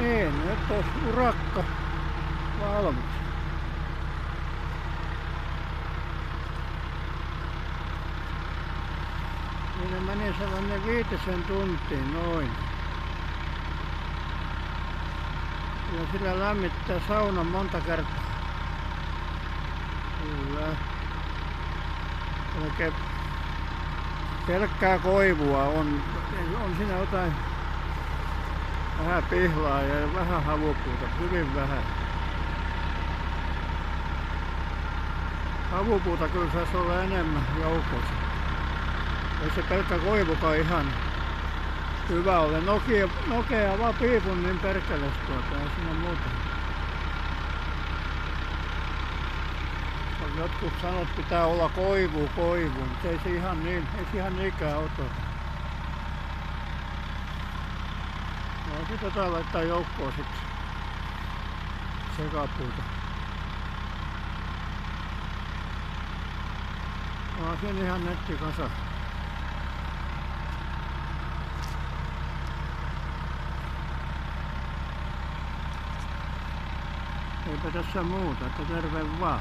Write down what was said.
siinä nyt olisi urakka valmis. Siinä meni sellainen viitisen tuntiin noin. Ja sillä lämmittää saunan monta kertaa. Kyllä. Oikein pelkkää koivua on. On siinä jotain vähän pihlaa ja vähän havupuuta, hyvin vähän. Havupuuta kyllä saisi olla enemmän joukossa. Ei se pelkkä koivukaan ihan hyvä ole. Nokia, nokea vaan piipun niin perkeles tuota, ei siinä muuta. Jotkut sanot, pitää olla koivu, koivu, mutta ei se ihan niin, ei se ihan niinkään ota. Jotain laittaa joukkoon sit sekapuuta. On siinä ihan netti kasa. Eipä tässä muuta, että terve vaan.